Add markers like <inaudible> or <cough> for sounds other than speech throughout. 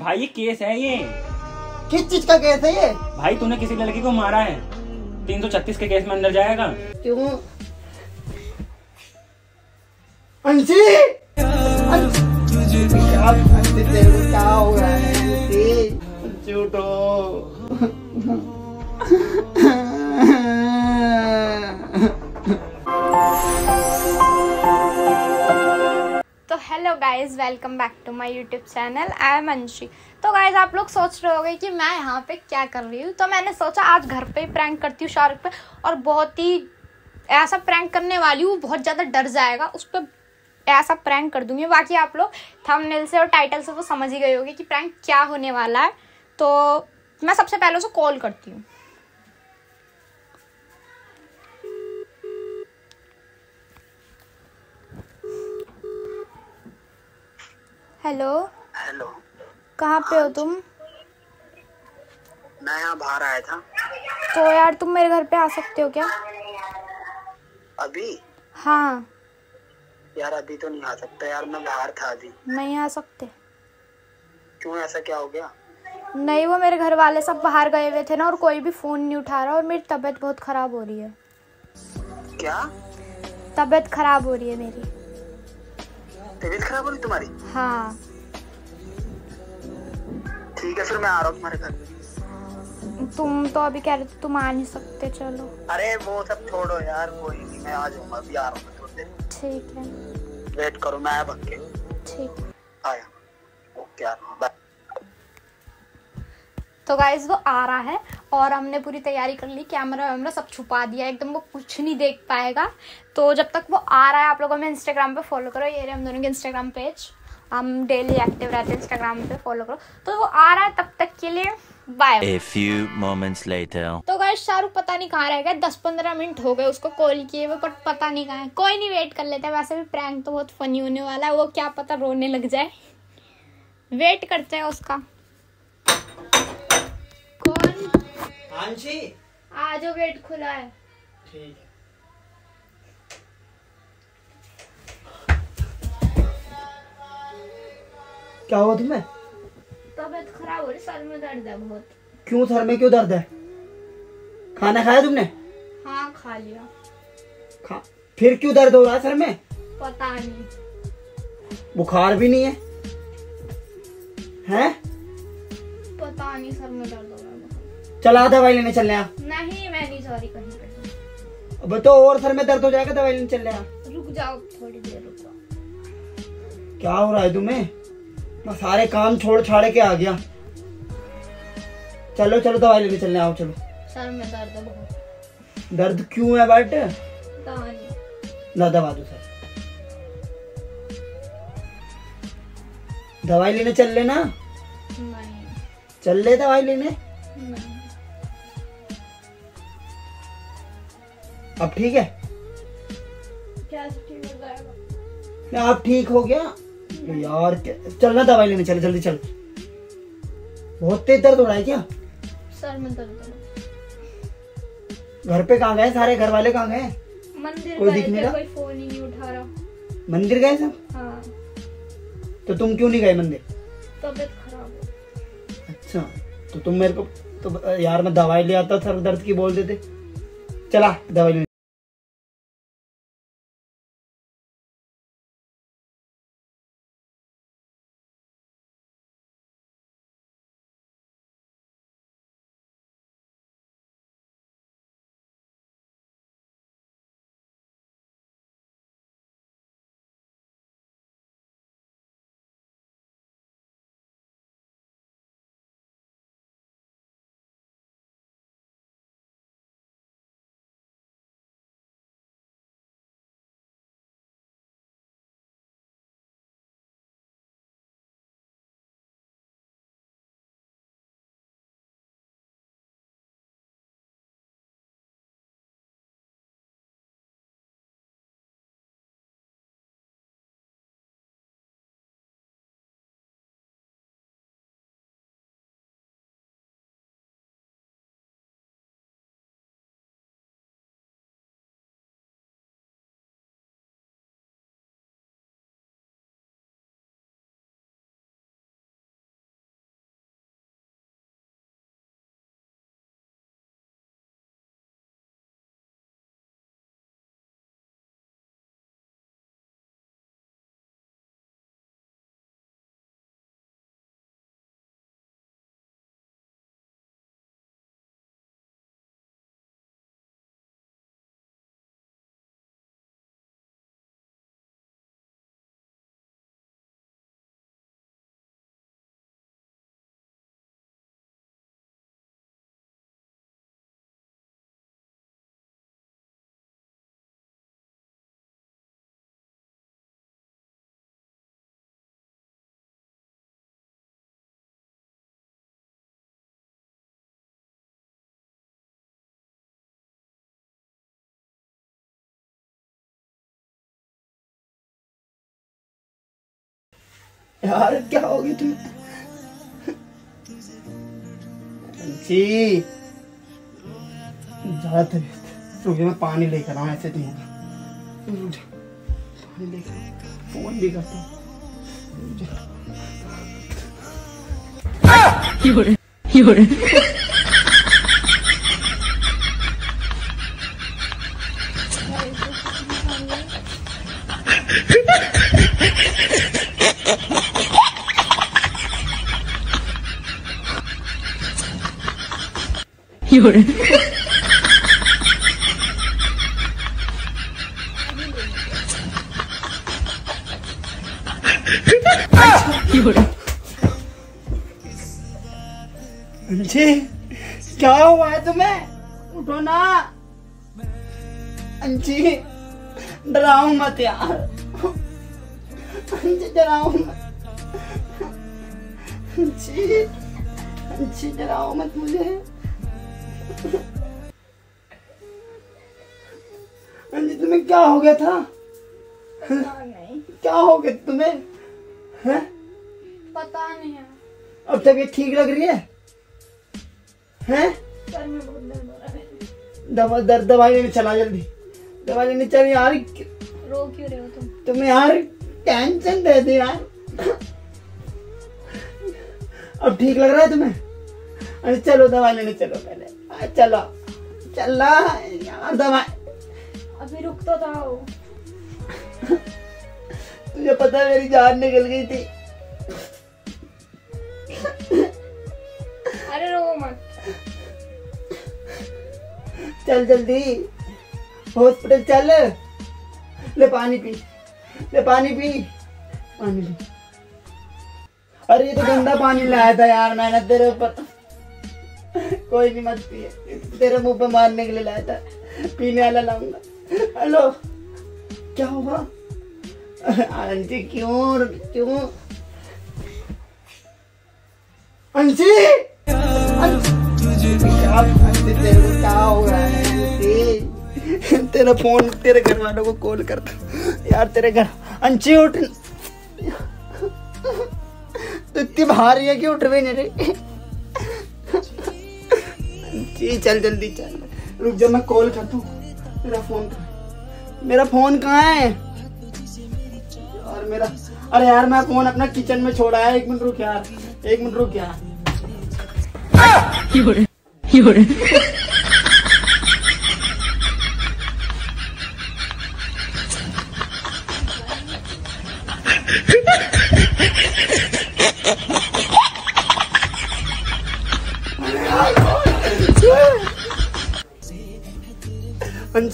भाई ये केस है ये। किस चीज़ का केस है ये? भाई तूने किसी लड़की को मारा है। तीन सौ छत्तीस के केस में अंदर जाएगा। क्यों? अंशी! क्या हो? रहा है? झूठो hello guys welcome back to my YouTube channel I am Anshi तो गाइस आप लोग सोच रहे होंगे कि मैं यहाँ पे क्या कर रही हूँ? तो मैंने सोचा आज घर पे ही प्रैंक करती हूँ शाहरुख पे और बहुत ही ऐसा प्रैंक करने वाली हूँ, बहुत ज़्यादा डर जाएगा, उस पर ऐसा प्रैंक कर दूँगी। बाकी आप लोग थंबनेल से और टाइटल से तो समझ ही गए होंगे कि प्रैंक क्या होने वाला है। तो मैं सबसे पहले उसे कॉल करती हूँ। हेलो। हेलो। कहाँ पे हो तुम? मैं यहाँ बाहर आया था। तो यार तुम मेरे घर पे आ सकते हो क्या? अभी? हाँ। यार अभी तो नहीं आ सकता यार मैं बाहर था अभी। नहीं आ सकते। क्यों ऐसा क्या हो गया? नहीं वो मेरे घर वाले सब बाहर गए हुए थे ना और कोई भी फ़ोन नहीं उठा रहा और मेरी तबीयत बहुत खराब हो रही है। क्या? तबीयत खराब हो रही है मेरी। तबीयत खराब हो रही तुम्हारी? हाँ। ठीक है फिर मैं आ रहा हूँ तुम्हारे घर। तुम तो अभी कह रहे थे तुम आ नहीं सकते चलो। अरे वो सब छोड़ो यार कोई नहीं मैं आ जाऊँगा अभी आ रहा हूँ थोड़ी देर। ठीक है। वेट करो मैं भग के ठीक। आया। ओके यार बाय तो गाइज़ वो आ रहा है और हमने पूरी तैयारी कर ली कैमरा वैमरा सब छुपा दिया एकदम वो कुछ नहीं देख पाएगा। तो जब तक वो आ रहा है आप लोगों में इंस्टाग्राम पे फॉलो करो ये रहे हम दोनों के इंस्टाग्राम पेज हम डेली एक्टिव रहते हैं इंस्टाग्राम पे फॉलो करो। तो वो आ रहा है तब तक के लिए bye A few moments later. तो गाइस शाहरुख पता नहीं कहाँ रह गया दस पंद्रह मिनट हो गए उसको कॉल किए हुए पर पता नहीं कहाँ है। कोई नहीं वेट कर लेते वैसे भी प्रैंक तो बहुत फनी होने वाला है वो क्या पता रोने लग जाए। वेट करते हैं उसका। अंशी आज गेट खुला है। ठीक है। क्या हुआ तुम्हें? तबीयत खराब हो रही सर में दर्द है बहुत। क्यों सर में क्यों दर्द है? खाना खाया तुमने? हाँ खा लिया। खा फिर क्यों दर्द हो रहा है सर में? पता नहीं। बुखार भी नहीं है? हैं? पता नहीं सर में दर्द। चला दवाई लेने चलने आ। नहीं मैं नहीं सॉरी कहीं पे। अब तो और सर में दर्द हो जाएगा दवाई लेने चलने आ। रुक जाओ थोड़ी देर रुक जाओ। क्या हो रहा है तुम्हें? मैं सारे काम छोड़ छाड़ के आ गया। चलो चलो दवाई लेने चलने आओ चलो। सर में दर्द है बहुत दर्द क्यों है बट? ना दवा दो सर। दवाई लेने चल लेना। नहीं। चल ले दवाई लेने। नहीं। अब ठीक है? क्या हो अब ठीक हो गया? तो यार क्या- चल ना दवाई लेने चल जल्दी चल। बहुत तेज दर्द हो रहा है क्या? सर में दर्द घर पे कहाँ गए? सारे घर वाले कहाँ गए? मंदिर कोई गए दिख नहीं रहा? कोई फ़ोन ही नहीं उठा रहा। मंदिर गए सब? हाँ। तो तुम क्यों नहीं गए मंदिर? तबीयत खराब हो। अच्छा तो तुम मेरे को तो यार मैं दवाई ले आता सर दर्द की बोल देते। चला दवाई लेने। यार क्या होगी तुम्हें जी ज़्यादा तबीयत रुकिए मैं पानी लेकर आऊँ ऐसे नहीं होगा। पानी लेकर फ़ोन भी करता हूँ। <laughs> रुक क्या हुआ है तुम्हें? उठो ना। अंजी डराओ मत यार। अंजी डराओ मत। अंजी अंजी डराओ मत मुझे। अंजी तुम्हें क्या हो गया था? नहीं। क्या हो गया तुम्हें? हैं? पता नहीं है। अब तबीयत ठीक लग रही है? हैं? हो है। दवा दर्द दवाई लेने चला जल्दी। दवाई लेने चल यार। रो क्यों रहे हो तुम? तुम्हें यार टेंशन दे दे यार। अब ठीक लग रहा है तुम्हें? अरे चलो दवाई लेने चलो पहले। चलो। चला यार अभी रुक तो जाओ। तुझे पता है मेरी जान निकल गई थी। अरे रो मत। चल जल्दी। हॉस्पिटल चल। ले पानी पी। ले पानी पी। पानी पी अरे ये तो गंदा पानी लाया था यार मैंने तेरे ऊपर कोई नहीं, मत पिए। तेरे मुँह पे मारने के लिए लाया था। पीने वाला लाऊँगा। हेलो। क्या हुआ? आंटी, क्यों? क्यों? अंशी तेरे फ़ोन तेरे घर वालों को कॉल करता। यार, तेरे घर अंशी उठ। तो इतनी भारी है कि उठ भी नहीं रही। जी, चल जल्दी, चल। रुक जा, मैं कॉल कर हूँ। मेरा फ़ोन मेरा फ़ोन कहाँ है? और मेरा अरे यार, मैं फ़ोन अपना किचन में छोड़ा है। एक मिनट रुक यार। एक मिनट रुक यार।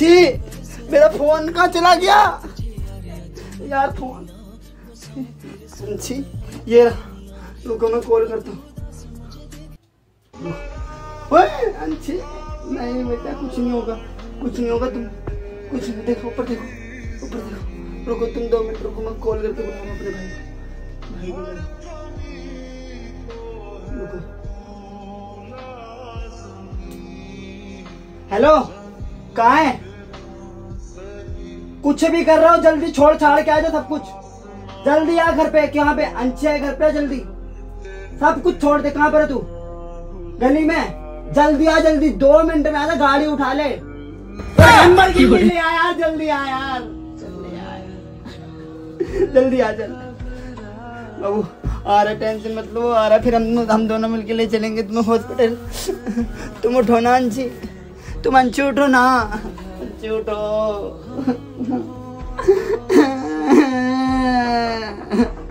अंशी मेरा फ़ोन कहाँ चला गया? यार, फ़ोन। अंशी ये रुको मैं कॉल करता हूँ? नहीं बेटा, कुछ नहीं होगा, कुछ नहीं होगा तुम। कुछ नहीं, देखो, ऊपर देखो ऊपर देखो। रुको, तुम दो मिनट, रुको, मैं कॉल करके बुलाऊँगा अपने भाई भाई को रुको। हेलो, कहाँ है? कुछ भी कर रहा हो, जल्दी छोड़ छाड़ के आ जा सब कुछ। जल्दी आ घर पे, यहाँ पे अंशी है घर पे, जल्दी। सब कुछ छोड़ दे, कहाँ पर है तू? गली में? जल्दी आ, जल्दी, दो मिनट में आ जा, गाड़ी उठा ले। नंबर की जल्दी आ यार जल्दी आ यार। जल्दी आ, जल्दी बाबू, आ रहा टेंशन मत लो, आ रहा फिर हम हम दोनों मिलके ले चलेंगे तुम्हें हॉस्पिटल तुम उठो ना, अंशी। तुम अंशी उठो ना। अंशी उठो।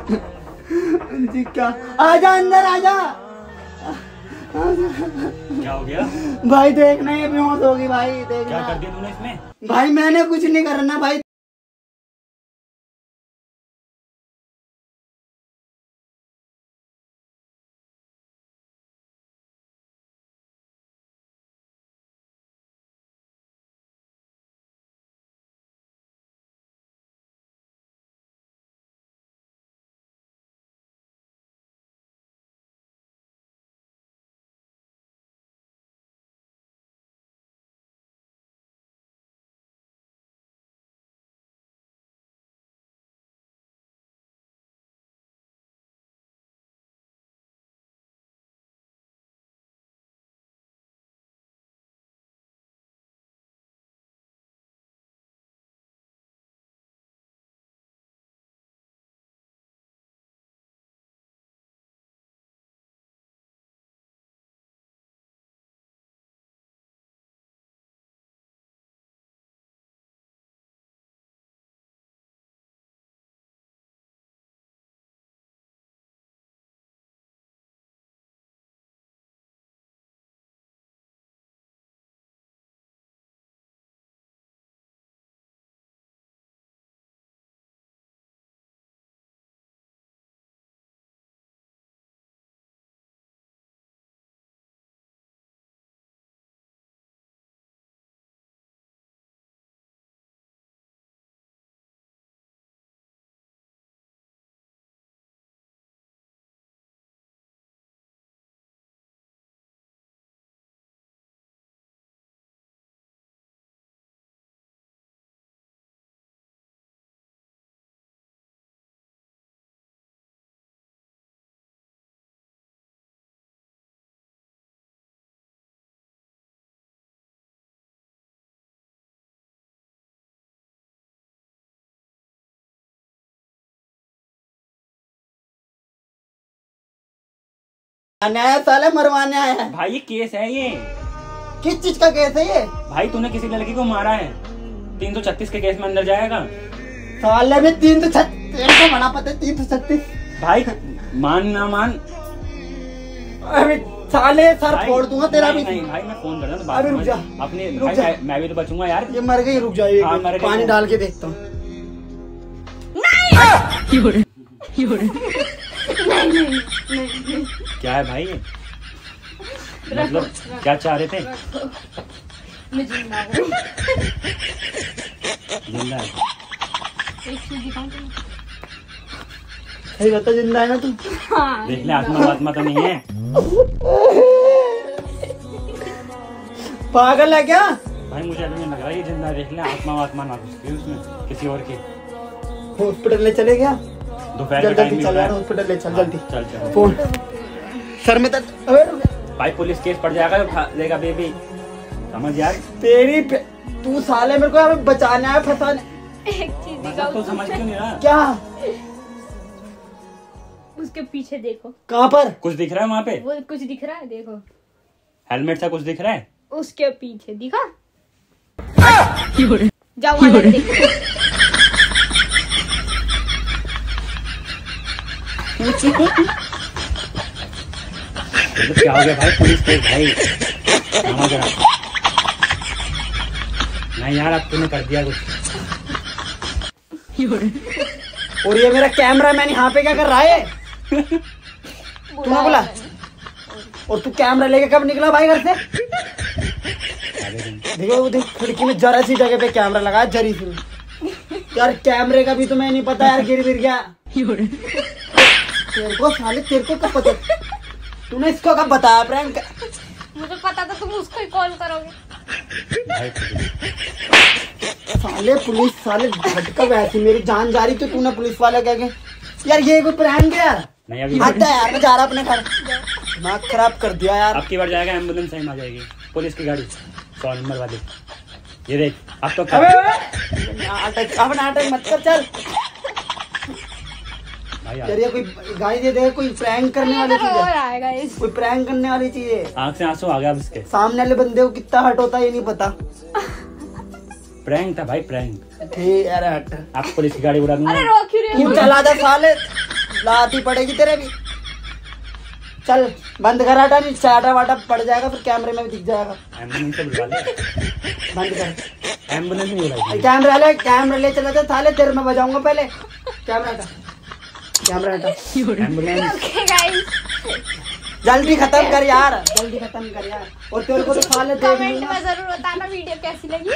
अंशी क्या? आजा अंदर आजा। क्या हो गया? भाई देखना ये बेहोश होगी भाई क्या कर दिया तूने इसमें? भाई मैंने कुछ नहीं करना भाई। आने आया साले मरवाने आया है। भाई ये केस है ये। किस चीज़ का केस है ये? भाई तूने किसी लड़की को मारा है? तीन सौ छत्तीस के केस में अंदर जाएगा। साले में तीन सौ छत्तीस को मना पता तीन सौ छत्तीस। भाई मान ना मान। अरे साले सर फोड़ दूँगा तेरा भी। नहीं, नहीं भाई मैं फ़ोन कर रहा हूँ रुक जा। अपने रुक जा। मैं- मैं भी तो बचूँगा यार। ये मर गई रुक जाइए हाँ, पानी डाल के देखता हूँ। क्या है भाई? मतलब क्या चाह रहे थे? ज़िंदा है। बता ज़िंदा है ना तू? हाँ देख ले आत्मा वात्मा तो नहीं है। पागल है क्या? भाई मुझे अभी नहीं लग रहा ये ज़िंदा देख ले आत्मा वात्मा ना गई उसमें किसी और की। हॉस्पिटल ले चले गया? दोपहर जल्दी का टाइम है। हॉस्पिटल ले चल हाँ, जल्दी। चल चल। फ़ोन। सर में दर्द। अबे भाई पुलिस केस पड़ जाएगा लेगा बेबी। समझ यार? तेरी पे- तू साले मेरे को यहाँ पे बचाने आया फंसाने। एक चीज़ मतलब तो समझ क्यों नहीं रहा? क्या? उसके पीछे देखो। कहाँ पर? कुछ दिख रहा है वहाँ पे? वो कुछ दिख रहा है देखो। हेलमेट सा कुछ दिख रहा है? उसके पीछे दिखा? जाओ वहाँ देखो। क्या हो गया भाई? पुलिस केस भाई। नहीं यार, अब तूने कर दिया कुछ। और ये मेरा कैमरा मैन यहाँ पे क्या कर रहा है? तूने बोला। और तू कैमरा लेके कब निकला भाई घर से? देखो, वो देख, खिड़की में जरा सी जगह पे कैमरा लगा, जरी सी। यार, कैमरे का भी तुम्हें नहीं पता यार गिर गिर गया। तेरे को साले, तेरे को कब पता? तूने इसको कब बताया प्रैंक मुझे पता था तुम उसको ही कॉल करोगे साले पुलिस साले झटका वैसे मेरी जान जा रही तो तूने पुलिस वाले कह के यार ये कोई प्रैंक है यार नहीं अभी हद है यार मैं जा रहा अपने घर दिमाग खराब कर दिया यार अब की बार जाएगा एंबुलेंस टाइम आ जाएगी पुलिस की गाड़ी सौ नंबर वाली ये देख अब तो अबे नाटक अब नाटक मत कर चल यार ये कोई गाड़ी दे दे कोई प्रैंक करने वाली चीज़ है। कोई प्रैंक करने वाली चीज़ है। आँख से आँसू आ गया इसके। सामने वाले बंदे को कितना हट होता है ये नहीं पता। प्रैंक था भाई प्रैंक ठीक यार हट। आप पुलिस की गाड़ी उड़ा दूँगा। अरे क्यों रहे हो। चला जा साले। लाती पड़ेगी तेरे भी। चल बंद कर हटा नहीं चाटा वाटा पड़ जाएगा फिर कैमरे में भी दिख जाएगा। एंबुलेंस से बुलवा ले बंद कर। एंबुलेंस नहीं बुलाई कैमरा ले कैमरा ले चला जा। साले तेरे में बजाऊँगा पहले। कैमरा हटा कैमरा हटा एंबुलेंस ओके गाइस जल्दी खत्म कर यार। जल्दी खत्म कर यार। और तेरे को तो साले देख कमेंट में ज़रूर बताना वीडियो कैसी लगी।